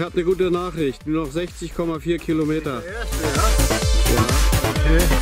habe eine gute Nachricht. Nur noch 60,4 Kilometer. Der erste, ja? Ja. Okay.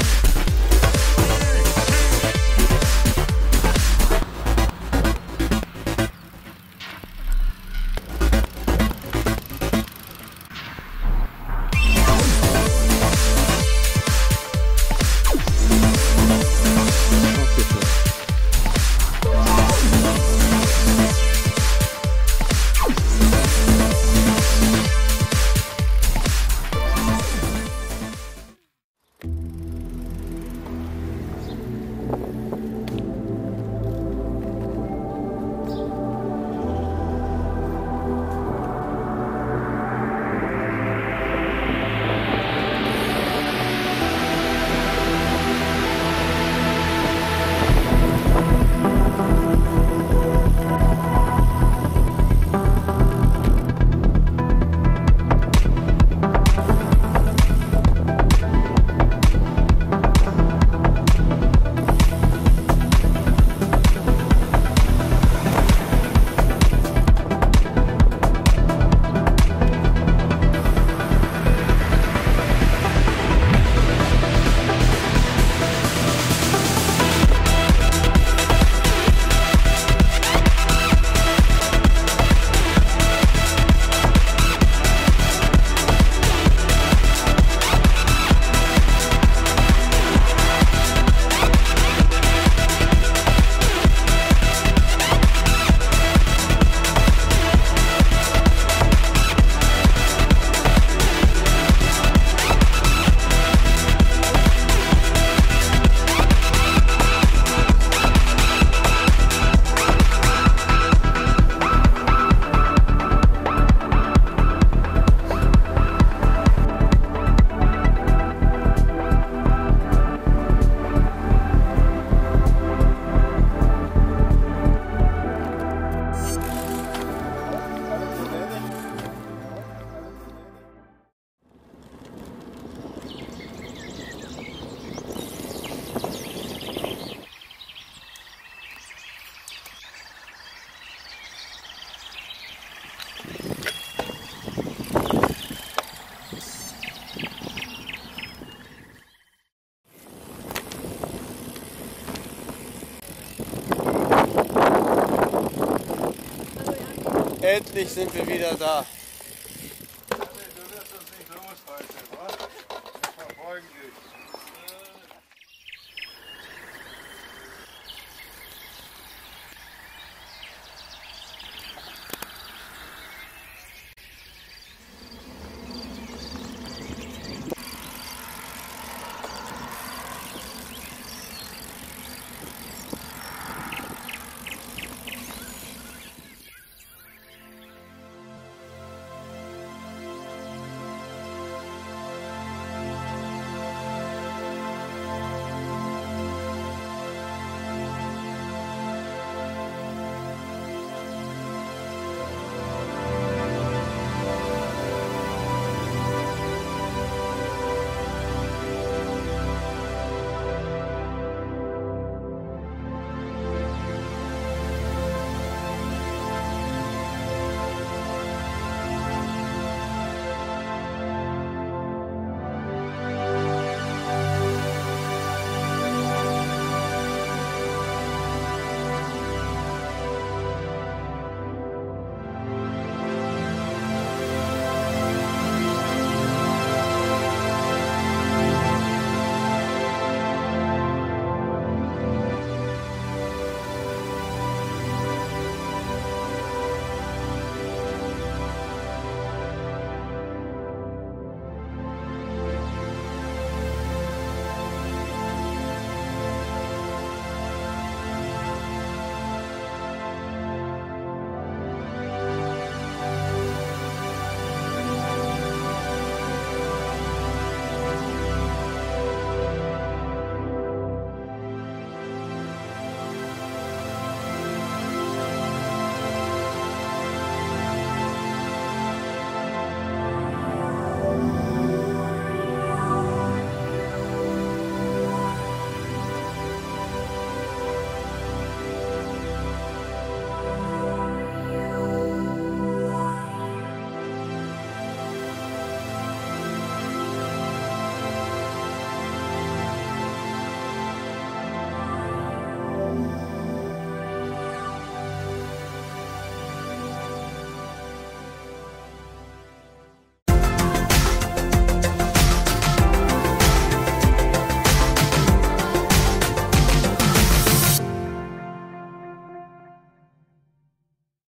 Endlich sind wir wieder da.